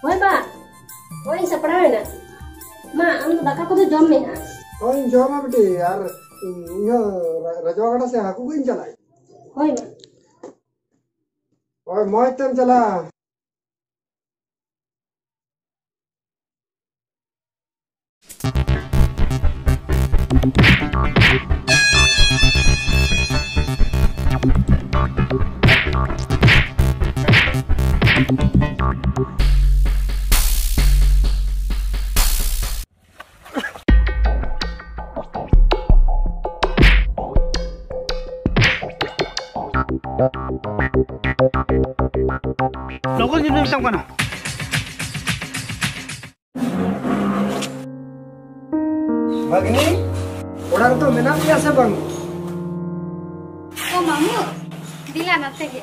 Woi, Pak. Woi, saprana. Ma, ang baka ko do jom mina. Woi, jom yar. Yo, rajwa kada se aku kuin chalai. Woi, Ma. Woi, moi tem chala. Thank you. 6時にしたのかな Bagni, orang tu menang biasa bang. Oh mamu, bila nanti.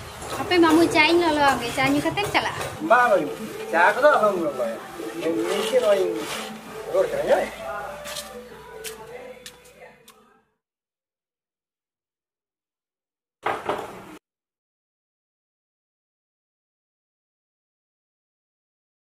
Apa mamu cai ni lalu ambil cai ni kata cakap. Mamu, cai kau dah hong lalu. Ini sih orang orang kaya.